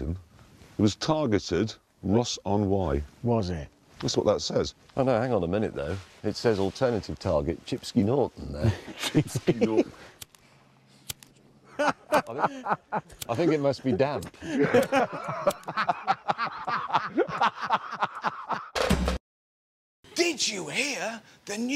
It was targeted Ross on Wye. Was it? That's what that says. Oh no, hang on a minute though. It says alternative target, Chipping Norton there. I, think, I think it must be damp. Did you hear the news?